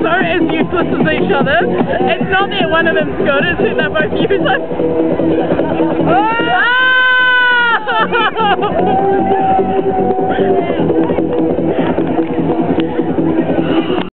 so as useless as each other. It's not that one of them's good, it's that they're both useless. Oh! Ah!